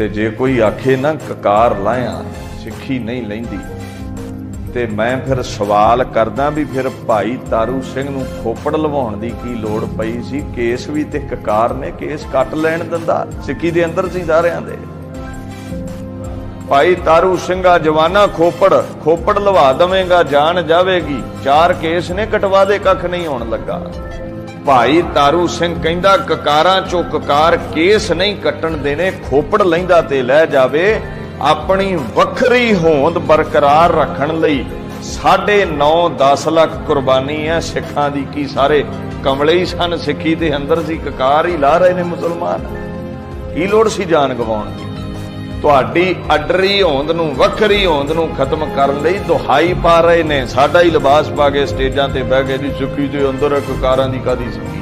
ਤੇ ਜੇ ਕੋਈ ਆਖੇ ਨਾ, ਕਕਾਰ ਲਾਇਆ, ਸਿੱਖੀ ਨਹੀਂ ਲੈਂਦੀ। ਤੇ ਮੈਂ ਫਿਰ ਸਵਾਲ ਕਰਦਾ ਵੀ ਫਿਰ ਭਾਈ ਤਾਰੂ ਸਿੰਘ ਨੂੰ ਖੋਪੜ ਲਵਾਉਣ ਦੀ ਕੀ ਲੋੜ ਪਈ ਸੀ? ਕੇਸ ਵੀ ਤੇ ਕਕਾਰ ਨੇ ਕੇਸ ਕੱਟ ਲੈਣ ਦਿੰਦਾ, ਸਿੱਖੀ ਦੇ ਅੰਦਰ ਸੀ ਸਾਰਿਆਂ ਦੇ। ਭਾਈ ਤਾਰੂ ਸਿੰਘਾ ਜਵਾਨਾ ਖੋਪੜ ਖੋਪੜ ਲਵਾ ਦਵੇਂਗਾ ਜਾਨ ਜਾਵੇਗੀ। ਚਾਰ ਕੇਸ ਨੇ, ਕਟਵਾ ਦੇ, ਕੱਖ ਨਹੀਂ ਹੋਣ ਲੱਗਾ। ਭਾਈ ਤਾਰੂ ਸਿੰਘ ਕਹਿੰਦਾ, ਕਕਾਰਾਂ ਚੋਂ ਕਕਾਰ ਕੇਸ ਨਹੀਂ ਕੱਟਣ ਦੇਣੇ, ਖੋਪੜ ਲੈਂਦਾ ਤੇ ਲੈ ਜਾਵੇ। ਆਪਣੀ ਵੱਖਰੀ ਹੋਂਦ ਬਰਕਰਾਰ ਰੱਖਣ ਲਈ ਸਾਢੇ 9 10 ਲੱਖ ਕੁਰਬਾਨੀ ਹੈ ਸਿੱਖਾਂ ਦੀ ਕੀ ਸਾਰੇ ਕਮਲੇ ਹੀ ਸਨ ਸਿੱਖੀ ਦੇ। ਅੰਦਰ ਸੀ ਕਕਾਰ ਹੀ ਲਾ ਰਹੇ ਨੇ ਮੁਸਲਮਾਨ। ਕੀ ਲੋੜ ਸੀ ਜਾਨ ਗਵਾਉਣ ਦੀ? ਤੁਹਾਡੀ ਅਡਰੀ ਹੋਂਦ ਨੂੰ, ਵੱਖਰੀ ਹੋਂਦ ਨੂੰ ਖਤਮ ਕਰਨ ਲਈ ਦੁਹਾਈ ਪਾ ਰਹੇ ਨੇ। ਸਾਡਾ ਹੀ ਲਿਬਾਸ ਪਾ ਕੇ ਸਟੇਜਾਂ ਤੇ ਬਹਿ ਕੇ ਜੀ, ਸੁਖੀ ਦੇ ਅੰਦਰ ਕਾਰਾਂ ਦੀ ਕਾਦੀ ਸੁਖੀ